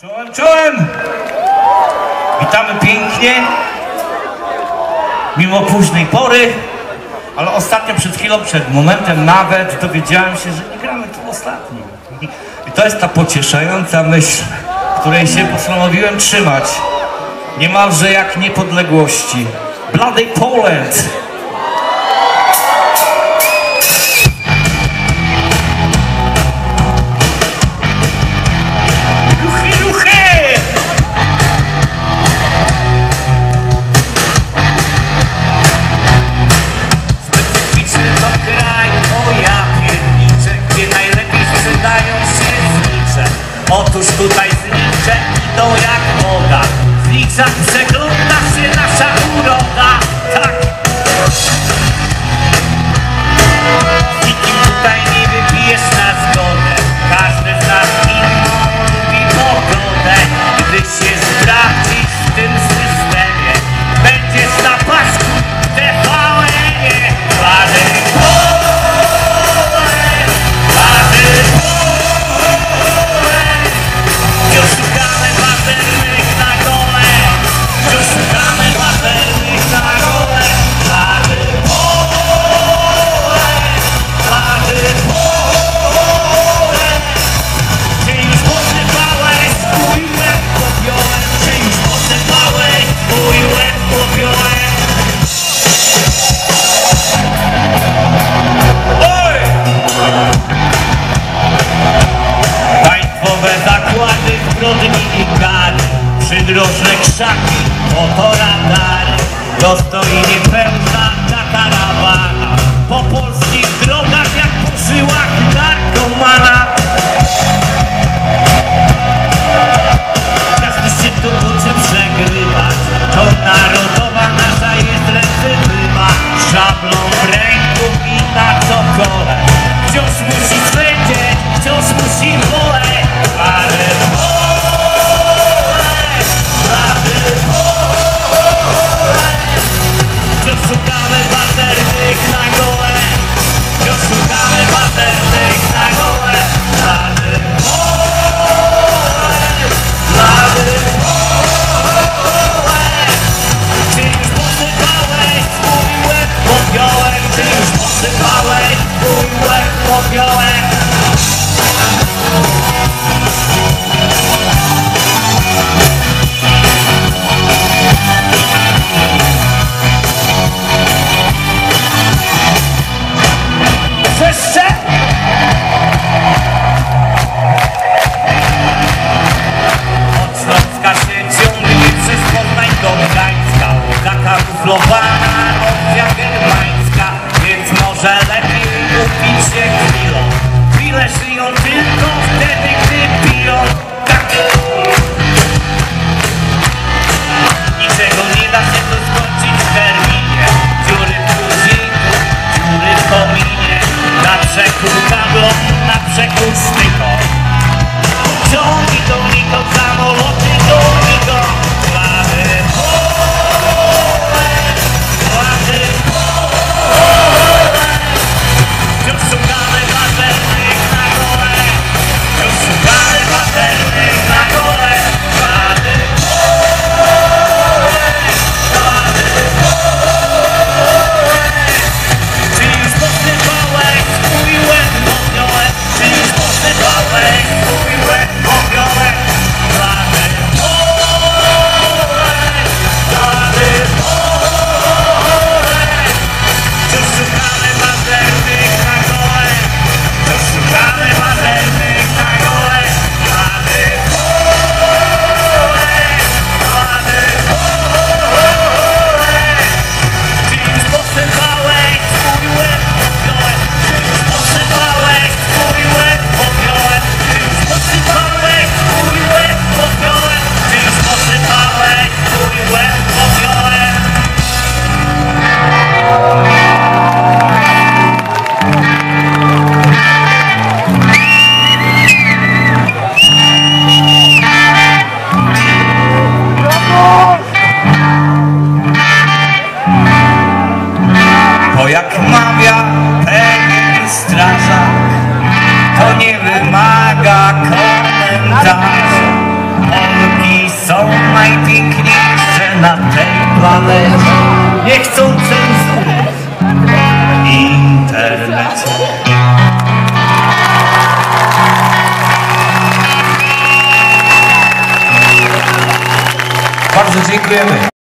Czołem, czołem! Witamy pięknie, mimo późnej pory, ale ostatnio przed chwilą, przed momentem nawet dowiedziałem się, że nie gramy tu ostatnim. I to jest ta pocieszająca myśl, której się postanowiłem trzymać, niemalże jak niepodległości. Bloody Poland! Zniczach przegląda się nasza uroda, tak. Nikim tutaj nie wypijesz na zgodę, każdy z nas inną lubi. Gdy się sprawdzisz w tym wszak oto radar, prosto i niepewnie. God. One żyją tylko wtedy, gdy piją tak. Niczego nie da się tu skończyć w terminie. Dziury w dziury. Na brzegu gawlą, na brzegu. Na tej planecie nie chcą cenzury w internecie. Bardzo dziękujemy.